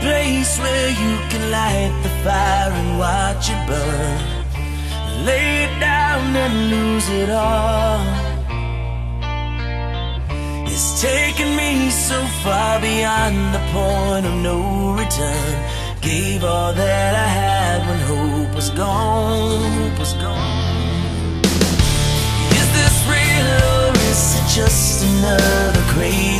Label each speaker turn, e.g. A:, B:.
A: place where you can light the fire and watch it burn. Lay it down and lose it all. It's taken me so far beyond the point of no return. Gave all that I had when hope was gone. Hope was gone. Is this real or is it just another crazy?